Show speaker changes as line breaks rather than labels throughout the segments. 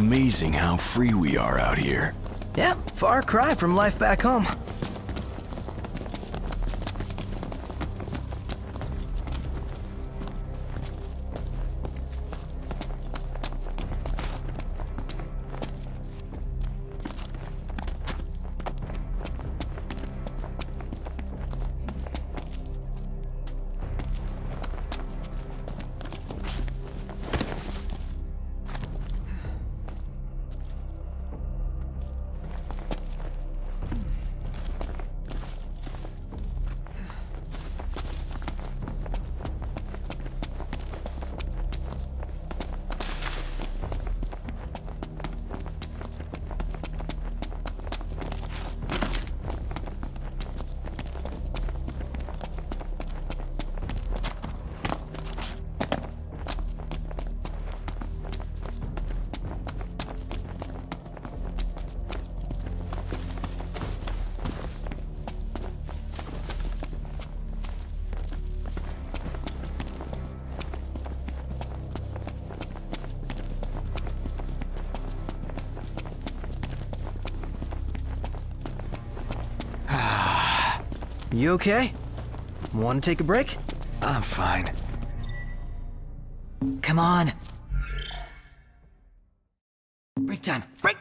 Amazing how free we are out here.
Yep, far cry from life back home. You okay? Want to take a break?
I'm fine.
Come on. Break time. Break!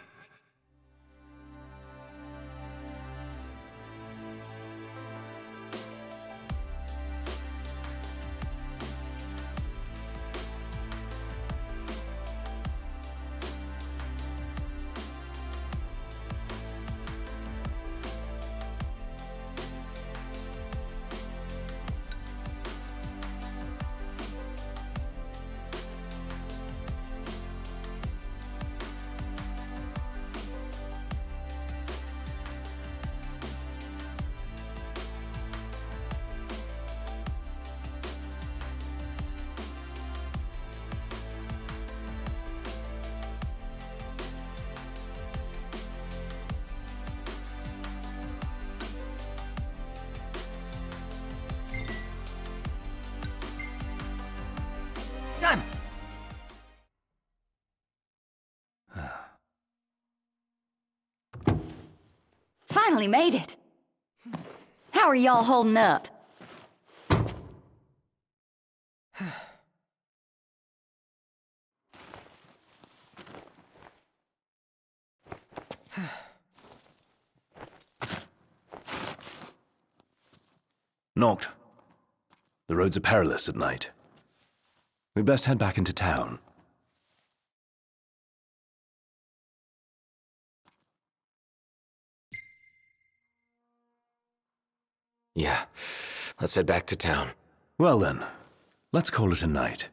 Finally made it. How are y'all holding up?
Noct. The roads are perilous at night. We best head back into town.
Yeah. Let's head back to town.
Well then, let's call it a night.